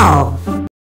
Oh.